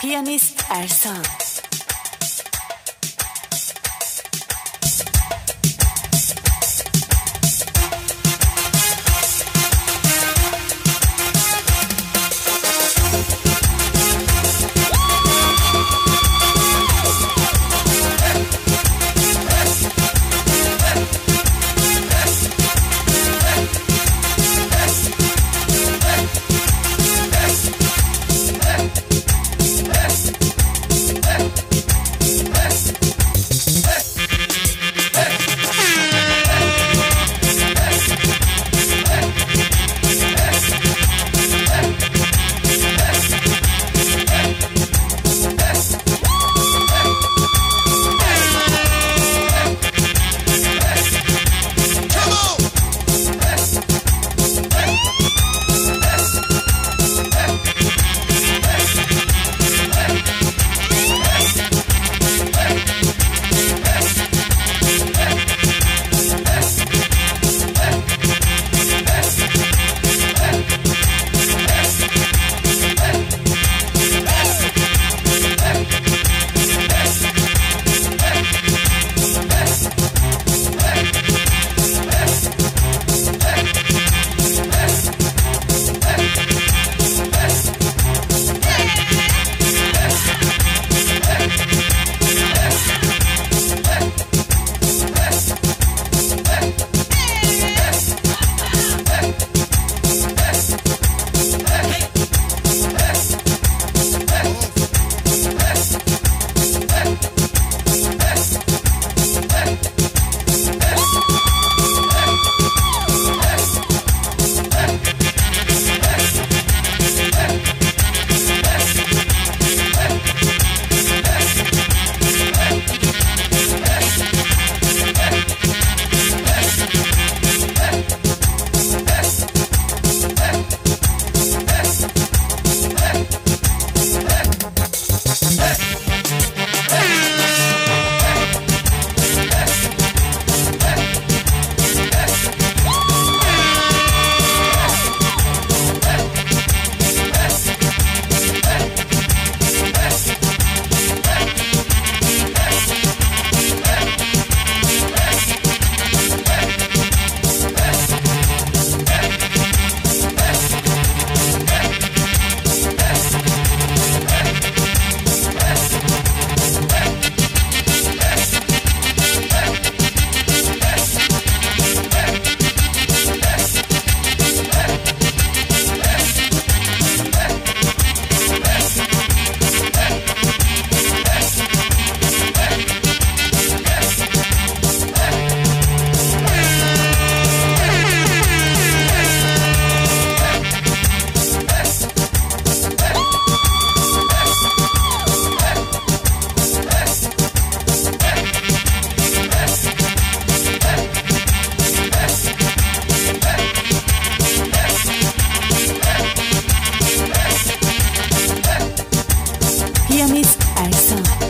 Piyanist Ersan Piyanist Ersan